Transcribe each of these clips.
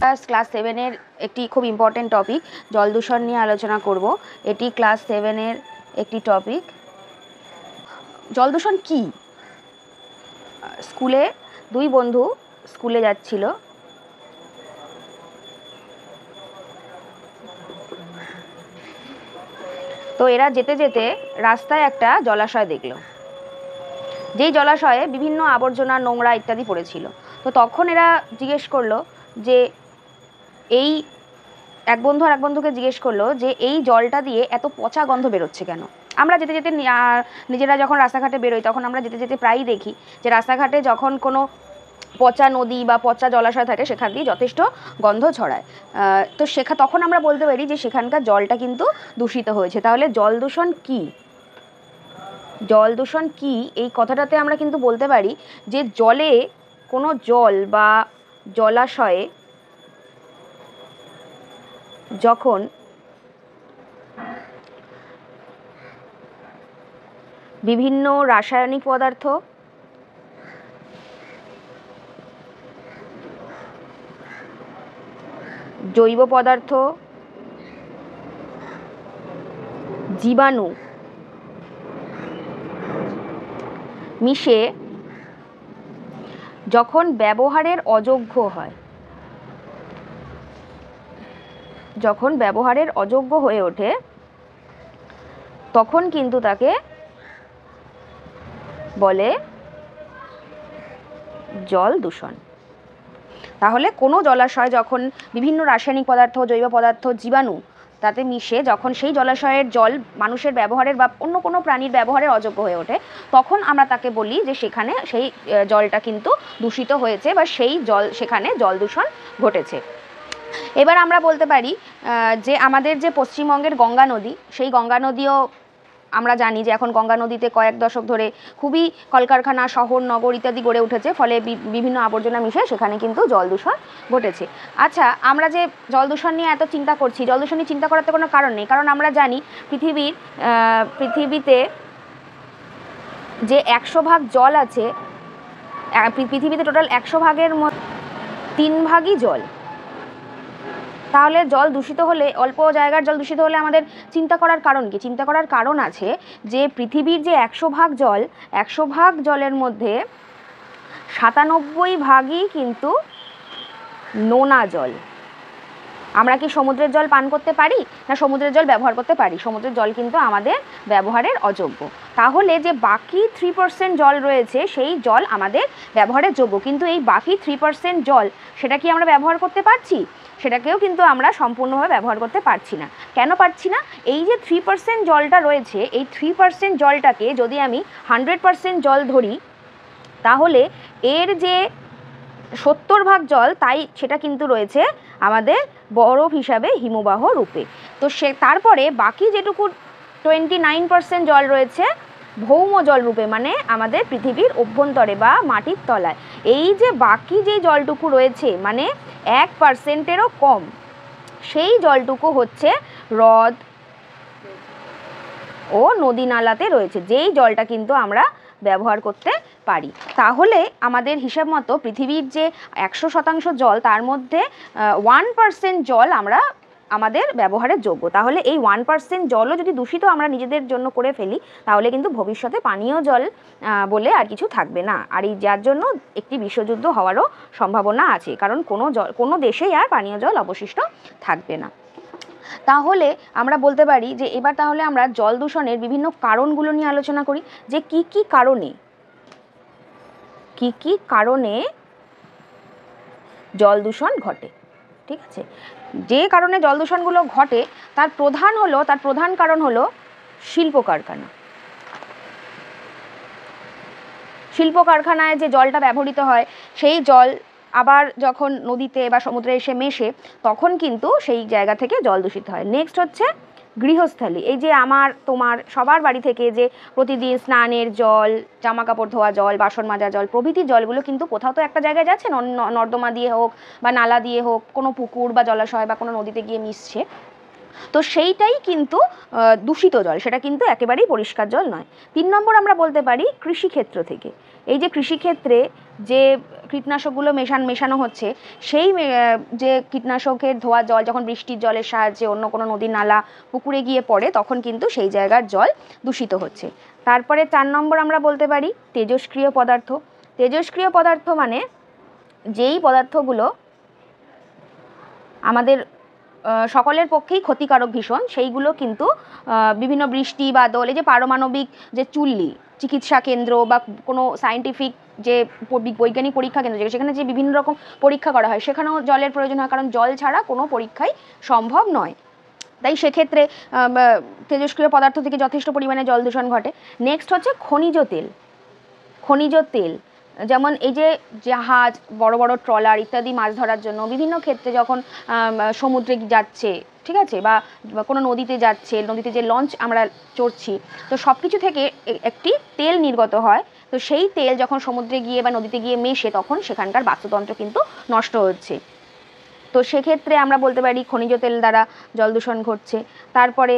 Class সেভেনের একটি খুব ইম্পর্টেন্ট টপিক জল দূষণ নিয়ে আলোচনা করব। এটি ক্লাস সেভেনের একটি টপিক জল দূষণ কী? স্কুলে দুই বন্ধু স্কুলে যাচ্ছিল। তো এরা যেতে যেতে রাস্তায় একটা জলাশয় দেখল। যেই জলাশয়ে বিভিন্ন আবর্জনা, নোংরা ইত্যাদি পড়েছিল। তো তখন এরা জিজ্ঞেস করল যে এই এক বন্ধু আর এক বন্ধুকে জিজ্ঞেস করল যে, এই জলটা দিয়ে এত পচা গন্ধ বেরোচ্ছে কেন? আমরা যেতে যেতে নিজেরা যখন রাস্তাঘাটে বেরোই, তখন আমরা যেতে যেতে প্রায়ই দেখি যে, রাস্তাঘাটে যখন কোনো পচা নদী বা পচা জলাশয় থাকে, সেখান দিয়ে যথেষ্ট গন্ধ ছড়ায়। তো সেখা, তখন আমরা বলতে পারি যে, সেখানকার জলটা কিন্তু দূষিত হয়েছে। তাহলে জল দূষণ কী? জল দূষণ কী? এই কথাটাতে আমরা কিন্তু বলতে পারি যে, জলে কোনো জল বা জলাশয়ে যখন বিভিন্ন রাসায়নিক পদার্থ জৈব পদার্থ জীবাণু মিশে যখন ব্যবহারের অযোগ্য হয় যখন ব্যবহারের অযোগ্য হয়ে ওঠে, তখন কিন্তু তাকে বলে জল দূষণ। তাহলে কোনো জলাশয় যখন বিভিন্ন রাসায়নিক পদার্থ, জৈব পদার্থ, জীবাণু তাতে মিশে যখন সেই জলাশয়ের জল মানুষের ব্যবহারের বা অন্য কোনো প্রাণীর ব্যবহারের অযোগ্য হয়ে ওঠে, তখন আমরা তাকে বলি যে সেখানে সেই জলটা কিন্তু দূষিত হয়েছে বা সেই জল, সেখানে জল দূষণ ঘটেছে। এবার আমরা বলতে পারি যে আমাদের যে পশ্চিমবঙ্গের গঙ্গা নদী, সেই গঙ্গা নদীও আমরা জানি যে এখন গঙ্গা নদীতে কয়েক দশক ধরে খুবই কলকারখানা, শহর, নগর ইত্যাদি গড়ে উঠেছে, ফলে বিভিন্ন আবর্জনা মিশে সেখানে কিন্তু জল দূষণ ঘটেছে। আচ্ছা আমরা যে জল দূষণ নিয়ে এত চিন্তা করছি, জল দূষণ নিয়ে চিন্তা করার তো কোনো কারণ নেই, কারণ আমরা জানি পৃথিবীর পৃথিবীতে যে একশো ভাগ জল আছে পৃথিবীতে টোটাল একশো ভাগের মধ্যে তিন ভাগই জল। তাহলে জল দূষিত হলে, অল্প জায়গার জল দূষিত হলে আমাদের চিন্তা করার কারণ কি? চিন্তা করার কারণ আছে যে পৃথিবীর যে একশো ভাগ জল, একশো ভাগ জলের মধ্যে সাতানব্বই ভাগই কিন্তু নোনা জল। আমরা কি সমুদ্রের জল পান করতে পারি না সমুদ্রের জল ব্যবহার করতে পারি? সমুদ্রের জল কিন্তু আমাদের ব্যবহারের অযোগ্য। তাহলে যে বাকি থ্রি পার্সেন্ট জল রয়েছে, সেই জল আমাদের ব্যবহারের যোগ্য। কিন্তু এই বাকি থ্রি পার্সেন্ট জল, সেটা কি আমরা ব্যবহার করতে পারছি? সেটাকেও কিন্তু আমরা সম্পূর্ণভাবে ব্যবহার করতে পারছি না। কেন পারছি না? এই যে থ্রি পার্সেন্ট জলটা রয়েছে, এই থ্রি পার্সেন্ট জলটাকে যদি আমি হান্ড্রেড পার্সেন্ট জল ধরি, তাহলে এর যে সত্তর ভাগ জল, তাই সেটা কিন্তু রয়েছে আমাদের বরফ হিসাবে হিমবাহ রূপে। তো সে, তারপরে বাকি যেটুকু টোয়েন্টি নাইন পার্সেন্ট জল রয়েছে, ভৌম জল রূপে মানে আমাদের পৃথিবীর অভ্যন্তরে বা মাটির তলায়। এই যে বাকি যে জলটুকু রয়েছে মানে এক পার্সেন্টেরও কম, সেই জলটুকু হচ্ছে হ্রদ ও নদী নালাতে রয়েছে। যেই জলটা কিন্তু আমরা ব্যবহার করতে পারি। তাহলে আমাদের হিসাব মতো পৃথিবীর যে একশো শতাংশ জল, তার মধ্যে ওয়ান পার্সেন্ট জল আমরা আমাদের ব্যবহারের যোগ্য। তাহলে এই ওয়ান পার্সেন্ট জলও যদি দূষিত আমরা নিজেদের জন্য করে ফেলি, তাহলে কিন্তু ভবিষ্যতে পানীয় জল বলে আর কিছু থাকবে না। আর এই যার জন্য একটি বিশ্বযুদ্ধ হওয়ারও সম্ভাবনা আছে, কারণ কোনো জল কোনো দেশেই আর পানীয় জল অবশিষ্ট থাকবে না। তাহলে আমরা বলতে পারি যে এবার তাহলে আমরা জল দূষণের বিভিন্ন কারণগুলো নিয়ে আলোচনা করি, যে কি কি কারণে কি কি কারণে জল দূষণ ঘটে, ঠিক আছে? যে কারণে জল দূষণগুলো ঘটে, তার প্রধান হলো, তার প্রধান কারণ হলো শিল্প কারখানা শিল্প কারখানায় যে জলটা ব্যবহৃত হয়, সেই জল আবার যখন নদীতে বা সমুদ্রে এসে মেশে, তখন কিন্তু সেই জায়গা থেকে জল দূষিত হয়। নেক্সট হচ্ছে গৃহস্থালী। এই যে আমার, তোমার সবার বাড়ি থেকে যে প্রতিদিন স্নানের জল জামা কাপড় ধোয়া জল, বাসন মাজা জল, প্রভৃতি জলগুলো কিন্তু কোথাও তো একটা জায়গায় যাচ্ছে নর্দমা দিয়ে হোক বা নালা দিয়ে হোক, কোনো পুকুর বা জলাশয় বা কোনো নদীতে গিয়ে মিশছে। তো সেইটাই কিন্তু দূষিত জল, সেটা কিন্তু একেবারেই পরিষ্কার জল নয়। তিন নম্বর আমরা বলতে পারি কৃষিক্ষেত্র থেকে। এই যে কৃষিক্ষেত্রে যে কীটনাশকগুলো মেশান, মেশানো হচ্ছে, সেই যে কীটনাশকের ধোয়া জল, যখন বৃষ্টির জলের সাহায্যে অন্য কোনো নদী নালা, পুকুরে গিয়ে পড়ে, তখন কিন্তু সেই জায়গার জল দূষিত হচ্ছে। তারপরে চার নম্বর আমরা বলতে পারি তেজস্ক্রিয় পদার্থ। তেজস্ক্রিয় পদার্থ মানে যেই পদার্থগুলো আমাদের সকলের পক্ষেই ক্ষতিকারক ভীষণ, সেইগুলো কিন্তু বিভিন্ন বৃষ্টি, বাদল, এই যে পারমাণবিক যে চুল্লি চিকিৎসা কেন্দ্র বা কোনো সায়েন্টিফিক যে বৈজ্ঞানিক পরীক্ষা কেন্দ্র যেগুলো, সেখানে যে বিভিন্ন রকম পরীক্ষা করা হয় সেখানেও জলের প্রয়োজন হয় কারণ জল ছাড়া কোনো পরীক্ষাই সম্ভব নয়। তাই সেক্ষেত্রে তেজস্ক্রিয় পদার্থ থেকে যথেষ্ট পরিমাণে জল দূষণ ঘটে। নেক্সট হচ্ছে খনিজ তেল। খনিজ তেল যেমন এই যে জাহাজ বড় বড় ট্রলার ইত্যাদি মাছ ধরার জন্য বিভিন্ন ক্ষেত্রে যখন সমুদ্রে যাচ্ছে ঠিক আছে? বা কোনো নদীতে যাচ্ছে, নদীতে যে লঞ্চ আমরা চড়ছি, তো সব কিছু থেকে একটি তেল নির্গত হয়। তো সেই তেল যখন সমুদ্রে গিয়ে বা নদীতে গিয়ে মেশে, তখন সেখানকার বাস্তুতন্ত্র কিন্তু নষ্ট হচ্ছে। তো সেক্ষেত্রে আমরা বলতে পারি খনিজ তেল দ্বারা জল দূষণ ঘটছে। তারপরে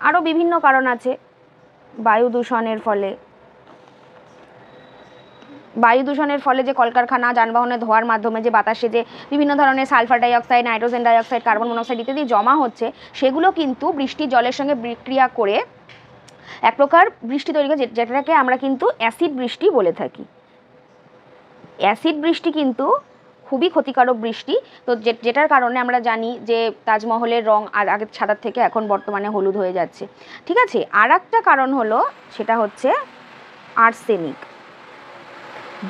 আরও বিভিন্ন কারণ আছে। বায়ু দূষণের ফলে বায়ু দূষণের ফলে যে কলকারখানা যানবাহনের ধোয়ার মাধ্যমে যে বাতাসে যে বিভিন্ন ধরনের sulphur dioxide, nitrogen dioxide, carbon monoxide ইত্যাদি জমা হচ্ছে, সেগুলো কিন্তু বৃষ্টির জলের সঙ্গে বিক্রিয়া করে এক প্রকার বৃষ্টি তৈরি করে যেটাকে আমরা কিন্তু অ্যাসিড বৃষ্টি বলে থাকি। অ্যাসিড বৃষ্টি কিন্তু খুবই ক্ষতিকারক বৃষ্টি। তো যেটার কারণে আমরা জানি যে তাজমহলের রং আর আগের সাদার থেকে এখন বর্তমানে হলুদ হয়ে যাচ্ছে। ঠিক আছে? আর কারণ হলো, সেটা হচ্ছে আর্সেনিক।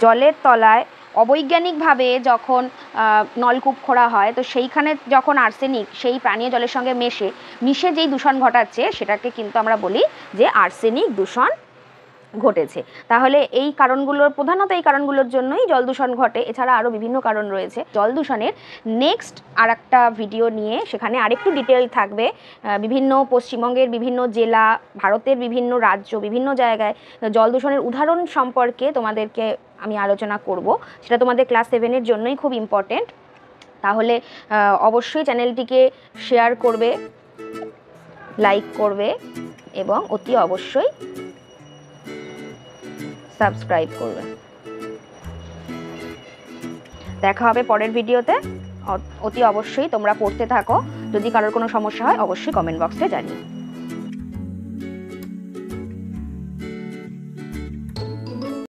জলের তলায় অবৈজ্ঞানিকভাবে যখন নলকূপ খোঁড়া হয়, তো সেইখানে যখন আর্সেনিক, সেই পানীয় জলের সঙ্গে মেশে, মিশে যেই দূষণ ঘটাচ্ছে, সেটাকে কিন্তু আমরা বলি যে আর্সেনিক দূষণ ঘটেছে। তাহলে এই কারণগুলোর, প্রধানত এই কারণগুলোর জন্যই জল দূষণ ঘটে। এছাড়া আরও বিভিন্ন কারণ রয়েছে। জল দূষণের নেক্সট আর ভিডিও নিয়ে সেখানে আরেকটু ডিটেল থাকবে। বিভিন্ন পশ্চিমবঙ্গের বিভিন্ন জেলা, ভারতের বিভিন্ন রাজ্য, বিভিন্ন জায়গায় জল দূষণের উদাহরণ সম্পর্কে তোমাদেরকে আমি আলোচনা করব। সেটা তোমাদের ক্লাস সেভেনের জন্যই খুব ইম্পর্টেন্ট তাহলে অবশ্যই চ্যানেলটিকে শেয়ার করবে লাইক করবে এবং অতি অবশ্যই সাবস্ক্রাইব করবে দেখা হবে পরের ভিডিওতে। অতি অবশ্যই তোমরা পড়তে থাকো। যদি কারোর কোনো সমস্যা হয়, অবশ্যই কমেন্ট বক্সে জানিও।